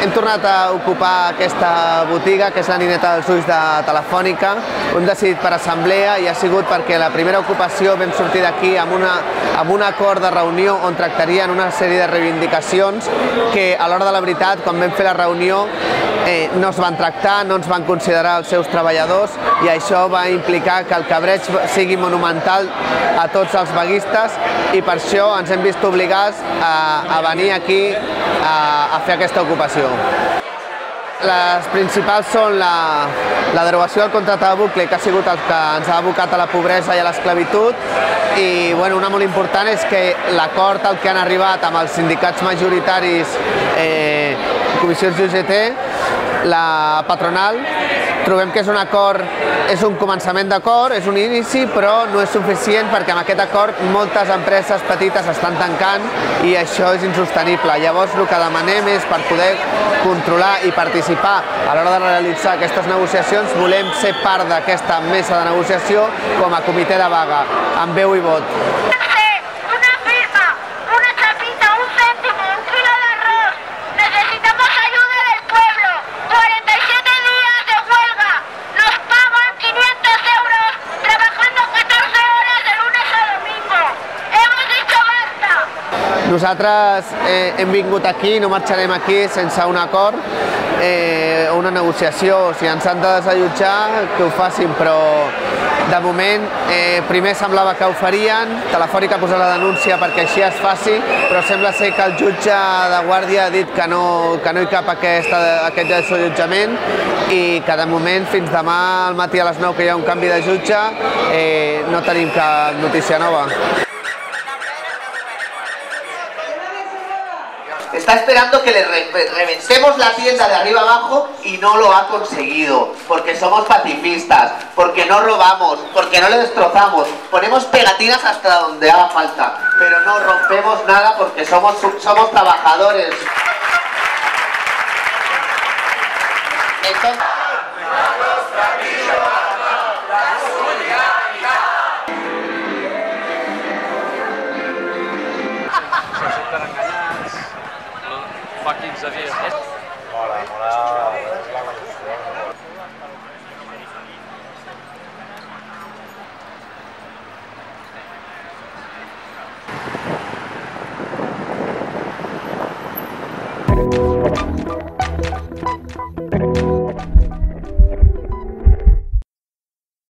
Hem tornat a ocupar aquesta botiga, que és la nineta dels ulls de Telefònica. Ho hem decidit per assemblea i ha sigut perquè la primera ocupació vam sortir d'aquí amb, una, amb un acord de reunió on tractarien una sèrie de reivindicacions que a l'hora de la veritat, quan vam fer la reunió, eh, no es van tractar, no ens van considerar els seus treballadors i això va implicar que el cabreig sigui monumental a tots els vaguistes i per això ens hem vist obligats a, a venir aquí a, a fer aquesta ocupació. Les principals són la, la derogació del contracte de bucle, que ha sigut el que ens ha abocat a la pobresa i a l'esclavitud, i bueno, una molt important és que l'acord al que han arribat amb els sindicats majoritaris, eh, comissions UGT, la patronal, trobem que és un acord, és un començament d'acord, és un inici, però no és suficient perquè amb aquest acord moltes empreses petites estan tancant i això és insostenible. Llavors el que demanem és per poder controlar i participar a l'hora de realitzar aquestes negociacions, volem ser part d'aquesta mesa de negociació com a comitè de vaga, amb veu i vot. Nosaltres eh, hem vingut aquí, no marxarem aquí sense un acord eh, una negociació. Si ens han de desallotjar, que ho facin, però de moment eh, primer semblava que ho farien, Telefònica ha posat la denúncia perquè així es faci, però sembla ser que el jutge de guàrdia ha dit que no, que no hi cap aquesta, aquest desallotjament i que de moment fins demà al matí a les 9 que hi ha un canvi de jutge eh, no tenim cap notícia nova. Está esperando que le reventemos la tienda de arriba abajo y no lo ha conseguido. Porque somos pacifistas, porque no robamos, porque no le destrozamos. Ponemos pegatinas hasta donde haga falta, pero no rompemos nada porque somos, somos trabajadores. Entonces, marqué Xavier. Voilà, voilà.